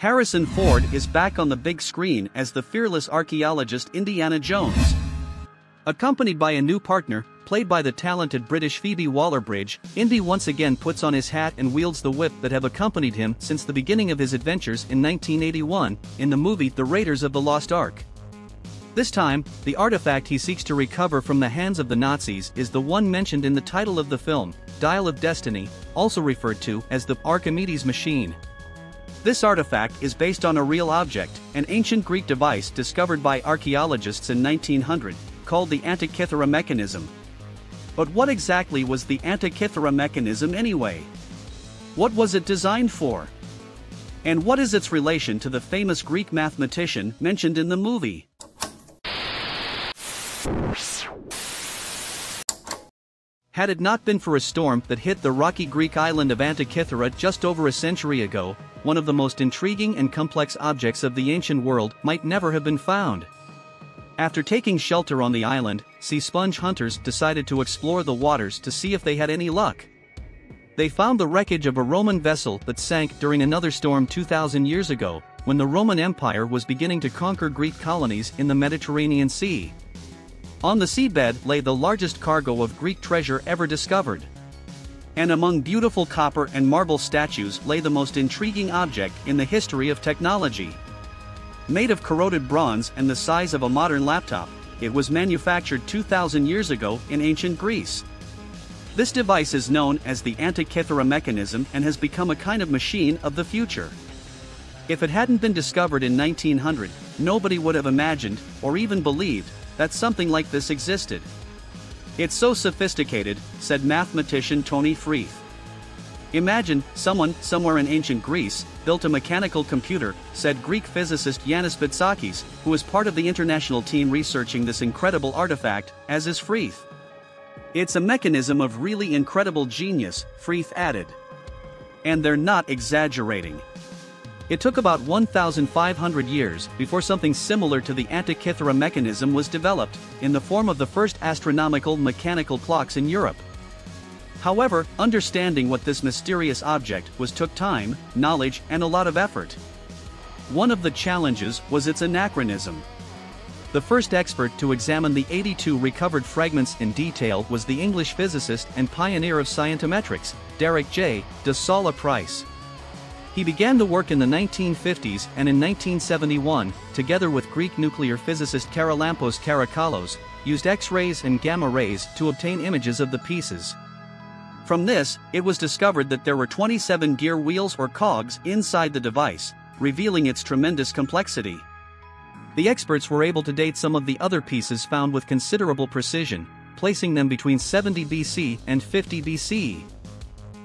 Harrison Ford is back on the big screen as the fearless archaeologist Indiana Jones. Accompanied by a new partner, played by the talented British Phoebe Waller-Bridge, Indy once again puts on his hat and wields the whip that have accompanied him since the beginning of his adventures in 1981, in the movie The Raiders of the Lost Ark. This time, the artifact he seeks to recover from the hands of the Nazis is the one mentioned in the title of the film, Dial of Destiny, also referred to as the Archimedes Machine. This artifact is based on a real object, an ancient Greek device discovered by archaeologists in 1900, called the Antikythera mechanism. But what exactly was the Antikythera mechanism anyway? What was it designed for? And what is its relation to the famous Greek mathematician mentioned in the movie? Had it not been for a storm that hit the rocky Greek island of Antikythera just over a century ago, one of the most intriguing and complex objects of the ancient world might never have been found. After taking shelter on the island, sea sponge hunters decided to explore the waters to see if they had any luck. They found the wreckage of a Roman vessel that sank during another storm 2,000 years ago, when the Roman Empire was beginning to conquer Greek colonies in the Mediterranean Sea. On the seabed lay the largest cargo of Greek treasure ever discovered. And among beautiful copper and marble statues lay the most intriguing object in the history of technology. Made of corroded bronze and the size of a modern laptop, it was manufactured 2,000 years ago in ancient Greece. This device is known as the Antikythera mechanism and has become a kind of machine of the future. If it hadn't been discovered in 1900, nobody would have imagined, or even believed, that something like this existed. It's so sophisticated, said mathematician Tony Freeth. Imagine, someone, somewhere in ancient Greece, built a mechanical computer, said Greek physicist Yanis Bitsakis, who is part of the international team researching this incredible artifact, as is Freeth. It's a mechanism of really incredible genius, Freeth added. And they're not exaggerating. It took about 1,500 years before something similar to the Antikythera mechanism was developed, in the form of the first astronomical mechanical clocks in Europe. However, understanding what this mysterious object was took time, knowledge, and a lot of effort. One of the challenges was its anachronism. The first expert to examine the 82 recovered fragments in detail was the English physicist and pioneer of scientometrics, Derek J. de Solla Price. He began the work in the 1950s and in 1971, together with Greek nuclear physicist Charalampos Karakalos, used X-rays and gamma rays to obtain images of the pieces. From this, it was discovered that there were 27 gear wheels or cogs inside the device, revealing its tremendous complexity. The experts were able to date some of the other pieces found with considerable precision, placing them between 70 BC and 50 BC.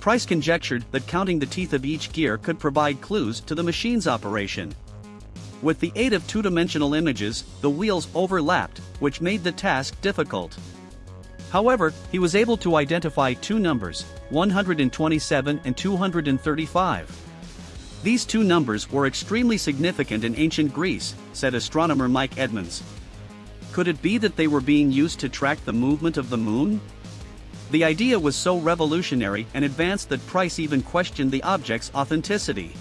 Price conjectured that counting the teeth of each gear could provide clues to the machine's operation. With the aid of two-dimensional images, the wheels overlapped, which made the task difficult. However, he was able to identify two numbers, 127 and 235. These two numbers were extremely significant in ancient Greece, said astronomer Mike Edmunds. Could it be that they were being used to track the movement of the moon? The idea was so revolutionary and advanced that Price even questioned the object's authenticity.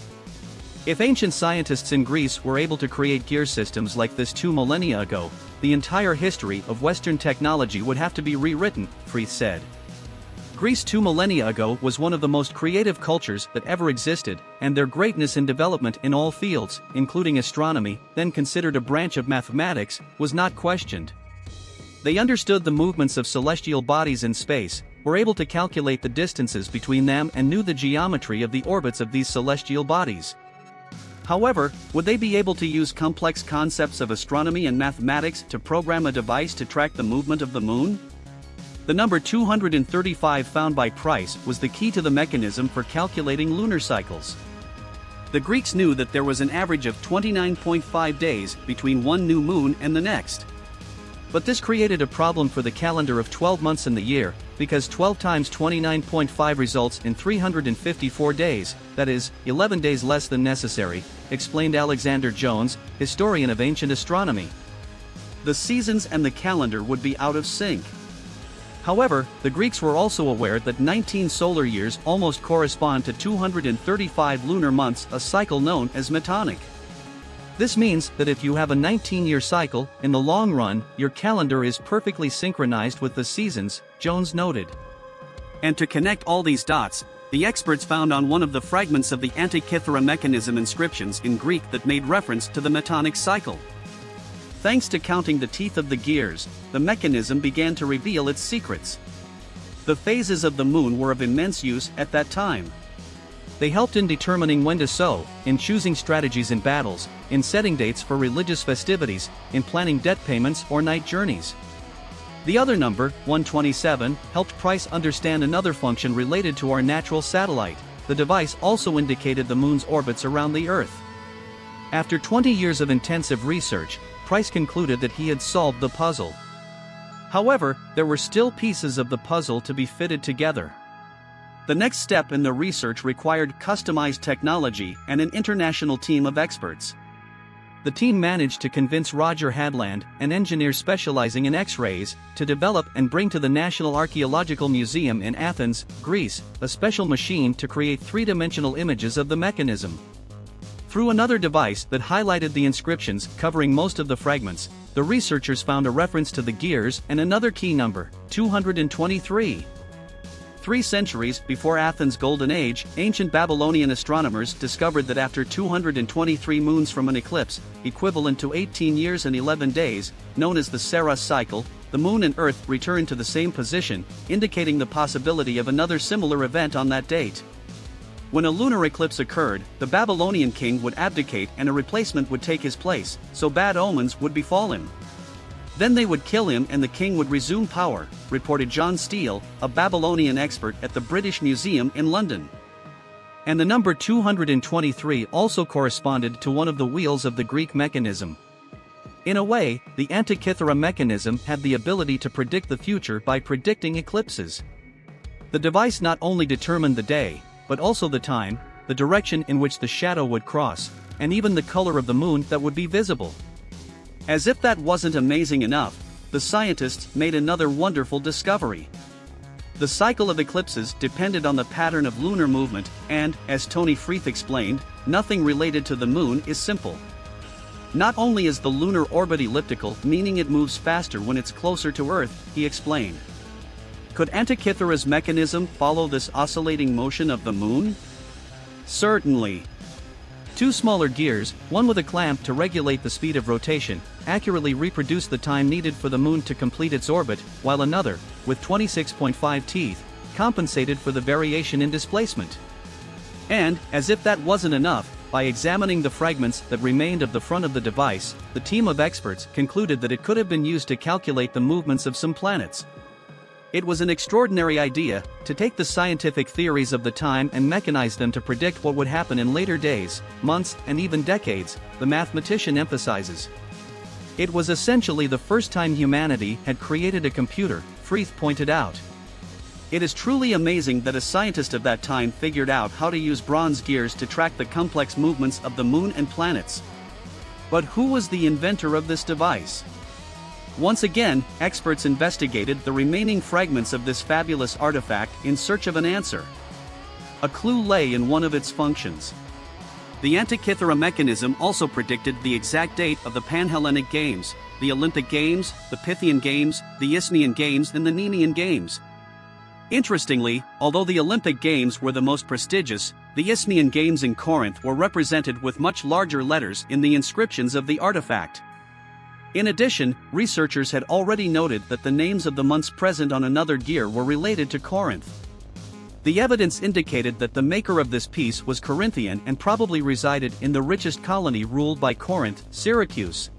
If ancient scientists in Greece were able to create gear systems like this two millennia ago, the entire history of Western technology would have to be rewritten, Freeth said. Greece two millennia ago was one of the most creative cultures that ever existed, and their greatness in development in all fields, including astronomy, then considered a branch of mathematics, was not questioned. They understood the movements of celestial bodies in space, were able to calculate the distances between them and knew the geometry of the orbits of these celestial bodies. However, would they be able to use complex concepts of astronomy and mathematics to program a device to track the movement of the moon? The number 235 found by Price was the key to the mechanism for calculating lunar cycles. The Greeks knew that there was an average of 29.5 days between one new moon and the next. But this created a problem for the calendar of 12 months in the year, because 12 times 29.5 results in 354 days, that is, 11 days less than necessary, explained Alexander Jones, historian of ancient astronomy. The seasons and the calendar would be out of sync. However, the Greeks were also aware that 19 solar years almost correspond to 235 lunar months, a cycle known as metonic. This means that if you have a 19-year cycle, in the long run, your calendar is perfectly synchronized with the seasons, Jones noted. And to connect all these dots, the experts found on one of the fragments of the Antikythera mechanism inscriptions in Greek that made reference to the metonic cycle. Thanks to counting the teeth of the gears, the mechanism began to reveal its secrets. The phases of the moon were of immense use at that time. They helped in determining when to sow, in choosing strategies in battles, in setting dates for religious festivities, in planning debt payments or night journeys. The other number, 127, helped Price understand another function related to our natural satellite. The device also indicated the moon's orbits around the Earth. After 20 years of intensive research, Price concluded that he had solved the puzzle. However, there were still pieces of the puzzle to be fitted together. The next step in the research required customized technology and an international team of experts. The team managed to convince Roger Hadland, an engineer specializing in X-rays, to develop and bring to the National Archaeological Museum in Athens, Greece, a special machine to create three-dimensional images of the mechanism. Through another device that highlighted the inscriptions covering most of the fragments, the researchers found a reference to the gears and another key number, 223. Three centuries before Athens' Golden Age, ancient Babylonian astronomers discovered that after 223 moons from an eclipse, equivalent to 18 years and 11 days, known as the Saros cycle, the moon and earth return to the same position, indicating the possibility of another similar event on that date. When a lunar eclipse occurred, the Babylonian king would abdicate and a replacement would take his place, so bad omens would befall him. Then they would kill him and the king would resume power, reported John Steele, a Babylonian expert at the British Museum in London. And the number 223 also corresponded to one of the wheels of the Greek mechanism. In a way, the Antikythera mechanism had the ability to predict the future by predicting eclipses. The device not only determined the day, but also the time, the direction in which the shadow would cross, and even the color of the moon that would be visible. As if that wasn't amazing enough, the scientists made another wonderful discovery. The cycle of eclipses depended on the pattern of lunar movement, and, as Tony Freeth explained, nothing related to the moon is simple. Not only is the lunar orbit elliptical, meaning it moves faster when it's closer to Earth, he explained. Could Antikythera's mechanism follow this oscillating motion of the moon? Certainly. Two smaller gears, one with a clamp to regulate the speed of rotation, accurately reproduce the time needed for the moon to complete its orbit, while another, with 26.5 teeth, compensated for the variation in displacement. And, as if that wasn't enough, by examining the fragments that remained of the front of the device, the team of experts concluded that it could have been used to calculate the movements of some planets, it was an extraordinary idea to take the scientific theories of the time and mechanize them to predict what would happen in later days, months, and even decades, the mathematician emphasizes. It was essentially the first time humanity had created a computer, Freeth pointed out. It is truly amazing that a scientist of that time figured out how to use bronze gears to track the complex movements of the moon and planets. But who was the inventor of this device? Once again, experts investigated the remaining fragments of this fabulous artifact in search of an answer. A clue lay in one of its functions. The Antikythera mechanism also predicted the exact date of the Panhellenic Games, the Olympic Games, the Pythian Games, the Isthmian Games, and the Nemean Games. Interestingly, although the Olympic Games were the most prestigious, the Isthmian Games in Corinth were represented with much larger letters in the inscriptions of the artifact. In addition, researchers had already noted that the names of the months present on another gear were related to Corinth. The evidence indicated that the maker of this piece was Corinthian and probably resided in the richest colony ruled by Corinth, Syracuse.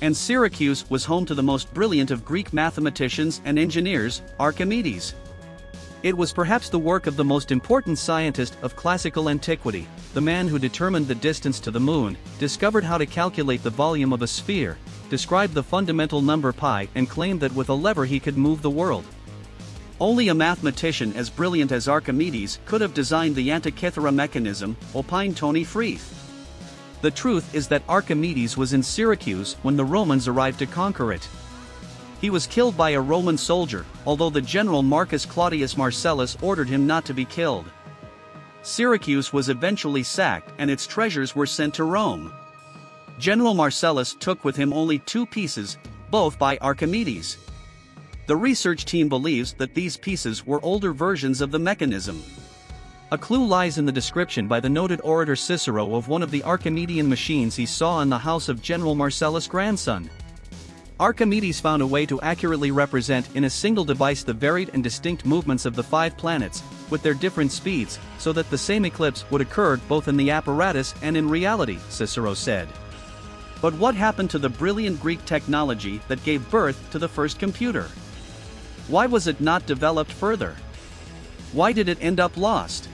And Syracuse was home to the most brilliant of Greek mathematicians and engineers, Archimedes. It was perhaps the work of the most important scientist of classical antiquity, the man who determined the distance to the moon, discovered how to calculate the volume of a sphere, described the fundamental number pi and claimed that with a lever he could move the world. Only a mathematician as brilliant as Archimedes could have designed the Antikythera mechanism, opined Tony Freeth. The truth is that Archimedes was in Syracuse when the Romans arrived to conquer it. He was killed by a Roman soldier, although the general Marcus Claudius Marcellus ordered him not to be killed. Syracuse was eventually sacked and its treasures were sent to Rome. General Marcellus took with him only two pieces, both by Archimedes. The research team believes that these pieces were older versions of the mechanism. A clue lies in the description by the noted orator Cicero of one of the Archimedean machines he saw in the house of General Marcellus' grandson. Archimedes found a way to accurately represent in a single device the varied and distinct movements of the five planets, with their different speeds, so that the same eclipse would occur both in the apparatus and in reality, Cicero said. But what happened to the brilliant Greek technology that gave birth to the first computer? Why was it not developed further? Why did it end up lost?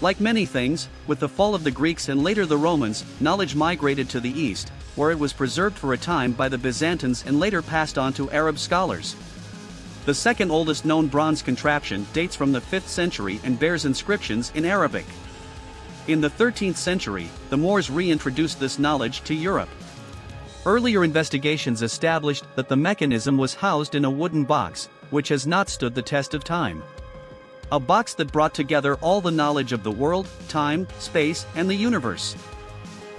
Like many things, with the fall of the Greeks and later the Romans, knowledge migrated to the east, where it was preserved for a time by the Byzantines and later passed on to Arab scholars. The second oldest known bronze contraption dates from the 5th century and bears inscriptions in Arabic. In the 13th century, the Moors reintroduced this knowledge to Europe. Earlier investigations established that the mechanism was housed in a wooden box, which has not stood the test of time. A box that brought together all the knowledge of the world, time, space, and the universe.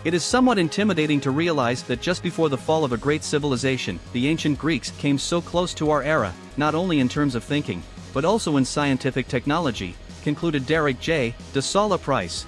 It is somewhat intimidating to realize that just before the fall of a great civilization, the ancient Greeks came so close to our era, not only in terms of thinking, but also in scientific technology, concluded Derek J. de Solla Price.